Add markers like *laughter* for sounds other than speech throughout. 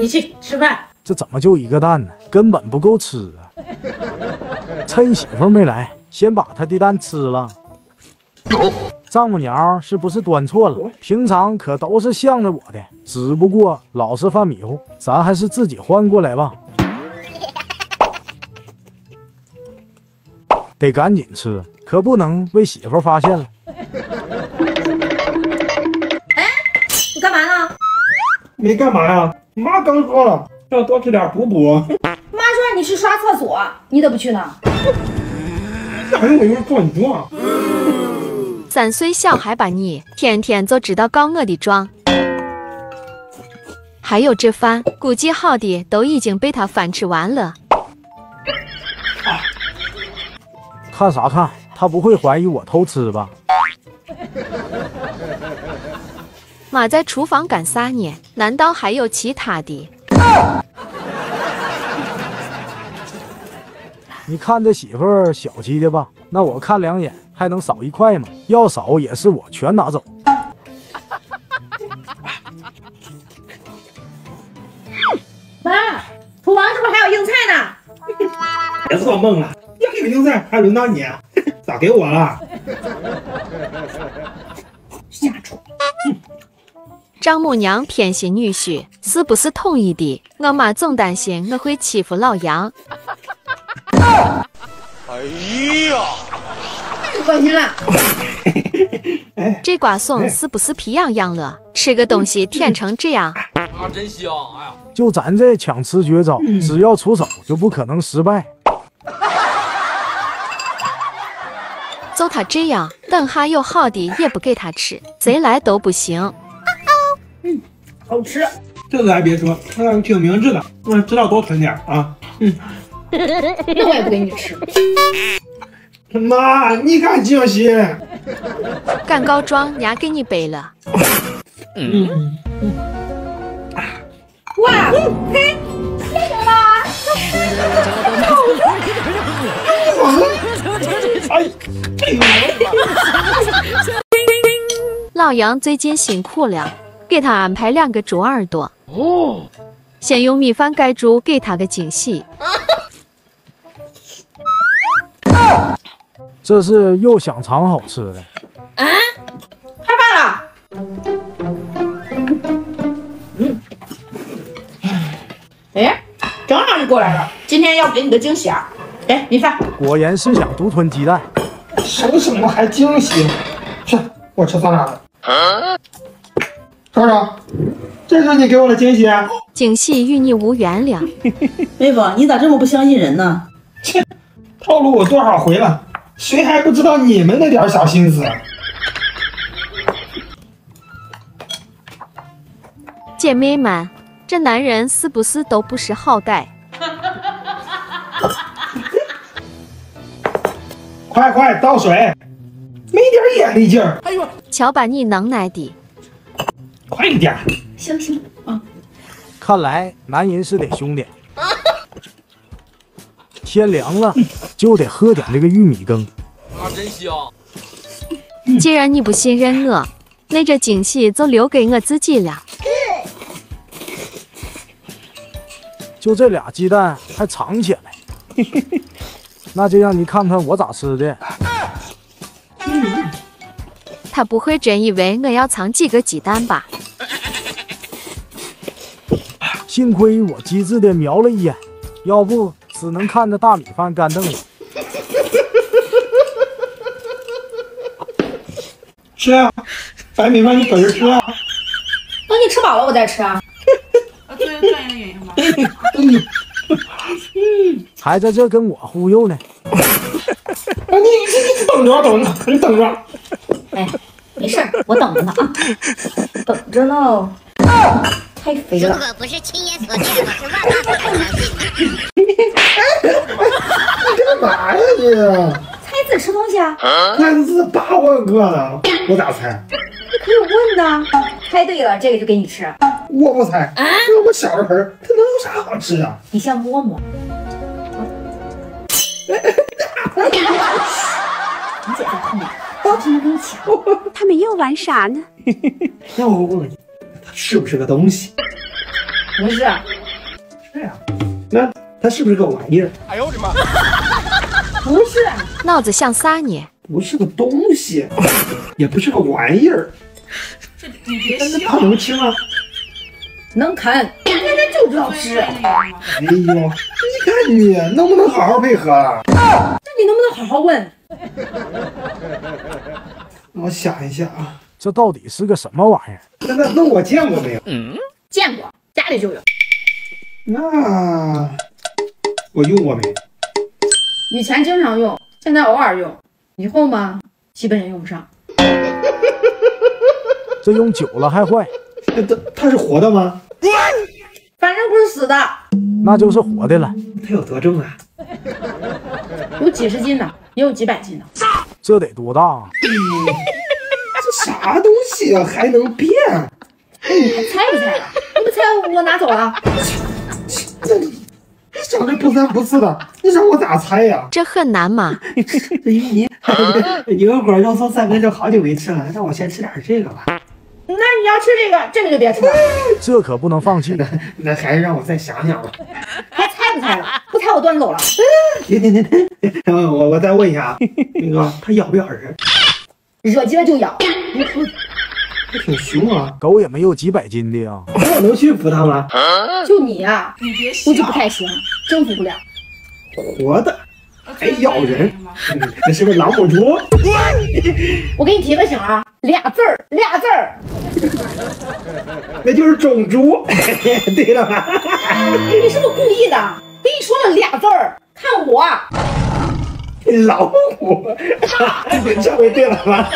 你去吃饭。这怎么就一个蛋呢？根本不够吃啊！趁媳妇没来，先把她的蛋吃了。丈母娘是不是端错了？平常可都是向着我的，只不过老是犯迷糊，咱还是自己换过来吧。得赶紧吃，可不能被媳妇发现了。哎你干嘛呢？没干嘛呀？妈刚说了，要多吃点补补。妈说让你去刷厕所，你咋不去呢？哪有我一会儿做你做？三岁小孩吧你，天天就知道告我的状。还有这饭，估计好的都已经被他翻吃完了。看啥看？他不会怀疑我偷吃吧？妈在厨房干啥呢？难道还有其他的？*laughs* 你看这媳妇儿小气的吧？那我看两眼还能少一块吗？要少也是我全拿走。妈，厨房是不是还有硬菜呢？*laughs* 别做梦了，要给硬菜还轮到你？*laughs* 咋给我了。丈母娘偏心女婿，是不是同意的？我妈总担心我会欺负老杨。*laughs* 不关心了。这瓜怂是不是皮痒痒了？吃个东西舔成这样，啊，真香！哎呀，就咱这抢吃绝招，只要出手就不可能失败。就他这样，等下有好的也不给他吃，谁来都不行。好吃。这个还别说，他挺明智的，我知道多囤点啊。嗯 *laughs* 那我也不给你吃。*laughs* 妈，你看惊喜。*laughs* 敢告状，伢给你背了。哇，嘿，谢谢啦。哎，哎呦，老杨最近辛苦了，给他安排两个猪耳朵。哦，先用米饭盖住，给他个惊喜。*laughs* 这是又想尝好吃的，啊，开饭了。嗯。哎，正好你过来了，今天要给你个惊喜啊！给米饭。果然是想独吞鸡蛋。省什么还惊喜？去，我吃酸辣的。瞅瞅，这是你给我的惊喜。啊惊喜与你无缘了。*laughs* 妹夫，你咋这么不相信人呢？切，套路我多少回了，谁还不知道你们那点小心思？姐妹们，这男人是不是都不识好歹？*laughs* 快快倒水，没点眼力劲儿。哎呦，瞧把你能耐的！快一点！行行啊，看来男人是得凶点。*laughs* 天凉了，就得喝点这个玉米羹。啊，真香！既然你不信任我，那这惊喜就留给我自己了。就这俩鸡蛋还藏起来，*laughs* 那就让你看看我咋吃的。他不会真以为我要藏几个鸡蛋吧？幸亏我机智的瞄了一眼，要不只能看着大米饭干瞪了。吃啊，白米饭你等着吃啊。等你吃饱了我再吃啊。这是这样的原因吗？还在这跟我忽悠呢。啊，你你你等着等着，你等着。哎，没事，我等着呢啊，等着呢。太肥了，如果不是亲眼所见，我是万万不敢相信的。*laughs* 你干嘛呀你？猜字吃东西啊？那字八万个呢，我咋猜？你可以问呐。猜对了，这个就给你吃。我不猜，这么小的盆儿，它能有啥好吃啊？你先摸摸。*laughs* 你姐在后面，小心给你抢。他们又玩啥呢？*laughs* 让我问问你，它是不是个东西？不是，是呀，那它是不是个玩意儿？哎呦我的妈 *laughs* 不是，脑子想啥呢？不是个东西，也不是个玩意儿，这你别但是笑它能吃吗？能啃，天天就知道吃。哎呦，你看你能不能好好配合啊？那你能不能好好问？我想一下啊，这到底是个什么玩意儿？那那那我见过没有？见过，家里就有。那我用过没？以前经常用，现在偶尔用，以后嘛，基本也用不上。*laughs* 这用久了还坏，那它它是活的吗？反正不是死的，那就是活的了。它有多重啊？有几十斤的，也有几百斤的。这得多大啊？*laughs* 这啥东西啊？还能变？你还猜不猜了？你不猜，我拿走了。这你长得不三不四的，你让我咋猜呀？这很难吗？这你牛火肉松三根肉好久没吃了，让我先吃点这个吧。那你要吃这个，这个就别吃了。这可不能放弃。那还是让我再想想吧。还猜不猜了？不猜我端走了。停停停停，我我再问一下啊，那个它咬不咬人？惹急了就咬。还挺凶啊，狗也没有几百斤的呀。我能驯服它吗？就你呀、你别笑估计不太行，征服不了。活的还咬人，*laughs* 嗯那是不是老母猪？*laughs* 我给你提个醒啊，俩字儿，俩字儿。*laughs* 那就是种猪。对了吧？你是不是故意的？跟你说了俩字儿，看我。老虎，这回对了吧？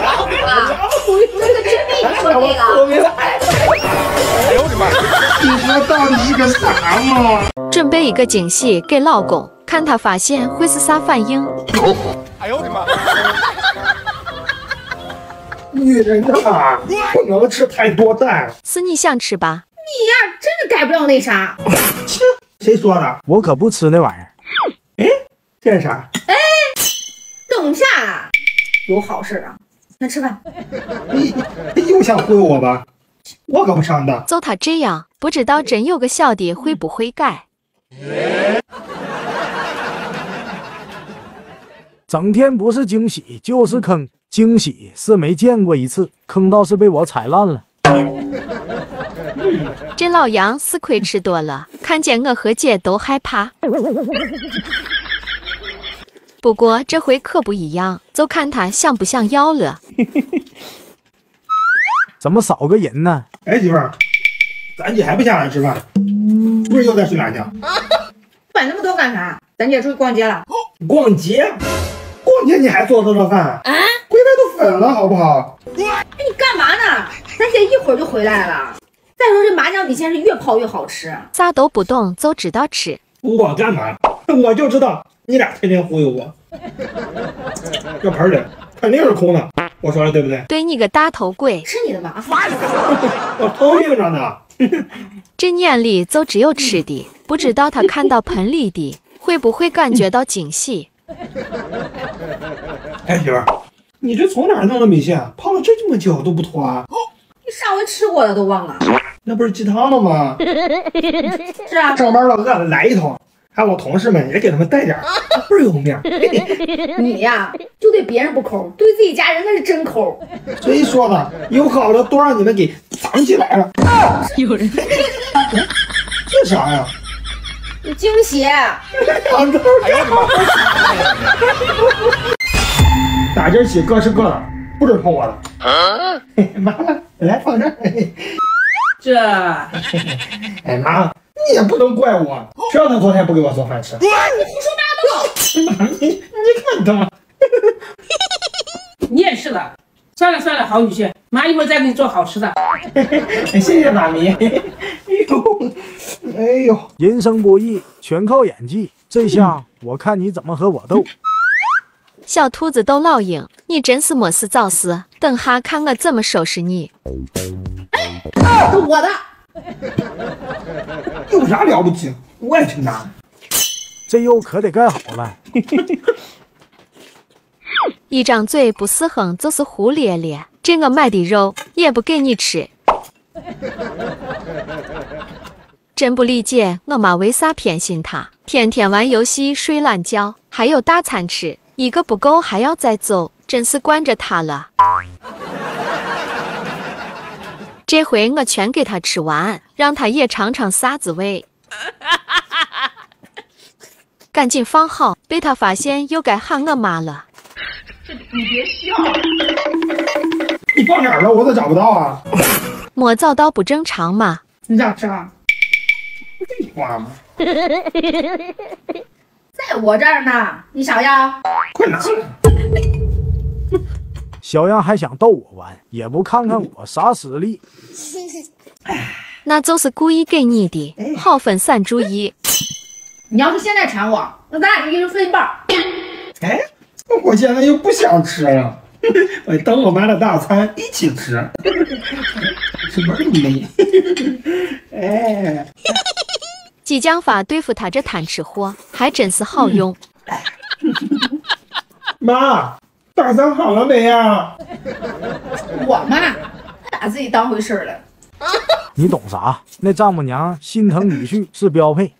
老虎，这个真被你说对了。我明白。哎呦我的妈！你说到底是个啥嘛？准备一个惊喜给老公，看他发现会是啥反应。女人呐，不能吃太多蛋。是你想吃吧？你呀，真的改不了那啥。切，谁说的？我可不吃那玩意儿。这是啥？等一下，有好事啊。那吃饭。你你又想忽悠我吧？我可不上当。就他这样，不知道真有个小的会不会改？整天不是惊喜就是坑，惊喜是没见过一次，坑倒是被我踩烂了。这老杨是亏吃多了，看见我和姐都害怕。*laughs* 不过这回可不一样，就看他想不想要了。*laughs* 怎么少个人呢？哎，媳妇儿，咱姐还不下来吃饭？不是又在睡懒觉？*laughs* 管那么多干啥？咱姐出去逛街了。逛街？逛街你还做这顿饭？啊？回来都粉了，好不好？哎，你干嘛呢？咱姐一会儿就回来了。再说这麻酱米线是越泡越好吃。啥都不懂，就知道吃。我干嘛？*laughs* 我就知道你俩天天忽悠我。*laughs* 这盆里肯定是空的，我说的对不对？对你个大头鬼，吃你的麻烦。*laughs* 我偷命着呢。这眼里就只有吃的，不知道他看到盆里的会不会感觉到惊喜？哎，媳妇儿，你这从哪儿弄的米线？泡了这么久都不脱啊？你上回吃过的都忘了。那不是鸡汤了吗？是啊，上班了饿了来一桶，还有我同事们也给他们带点儿，*laughs* 倍儿有面儿。*laughs* 你呀就对别人不抠，对自己家人那是真抠。*laughs* 谁说的？有好的都让你们给藏起来了。有人这啥呀？惊喜，打今儿起各吃各的，不准碰我了。妈了，来放这儿。这哎妈，你也不能怪我，谁让他昨天不给我做饭吃？你胡说八道！你你看他，*laughs* 你也是的。算了算了，好女婿，妈一会儿再给你做好吃的。*laughs* 谢谢妈咪。哎呦，哎呦，人生不易，全靠演技。这下我看你怎么和我斗。小兔子斗老鹰，你真是没事找事，等下看我怎么收拾你。哎是我的。*laughs* 有啥了不起？我也去拿。这肉可得盖好了。一张嘴不是哼就是胡咧咧，这我买的肉也不给你吃。真不理解我妈为啥偏心他，天天玩游戏睡懒觉，还有大餐吃，一个不够还要再走，真是惯着他了。这回我全给他吃完，让他也尝尝啥滋味。赶紧放好，被他发现又该喊我妈了。你别笑，你放哪儿了？我都找不到啊！没找到不正常吗？你咋吃啊？废话吗？*laughs* 在我这儿呢，你想要？快拿来！小样还想逗我玩，也不看看我啥实力。*laughs* 那就是故意给你的，好分散注意。*laughs* 你要是现在馋我，那咱俩就一人分一半儿。哎，我现在又不想吃了，*laughs* 我等我妈的大餐一起吃，什么都没。哎，激将法对付他这贪吃货还真是好用。妈，大餐好了没呀？*laughs* 我嘛，把自己当回事儿了。*laughs* 你懂啥？那丈母娘心疼女婿是标配。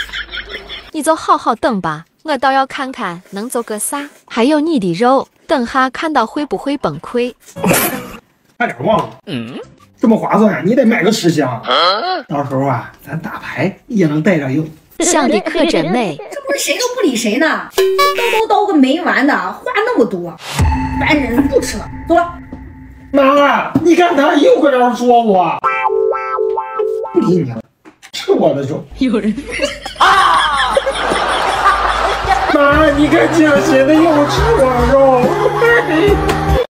*laughs* 你就好好等吧，我倒要看看能做个啥。还有你的肉，等下看到会不会崩溃？差点忘了，嗯，这么划算，你得买个十箱，到时候啊，咱打牌也能带着用。想的可真美。这不是谁都不理谁呢？叨叨叨个没完的，话那么多，烦人！不吃了，走了。妈，你看他又搁这儿说我，不理你了，吃我的肉。*laughs* 有人啊妈，你可清醒的又吃我肉。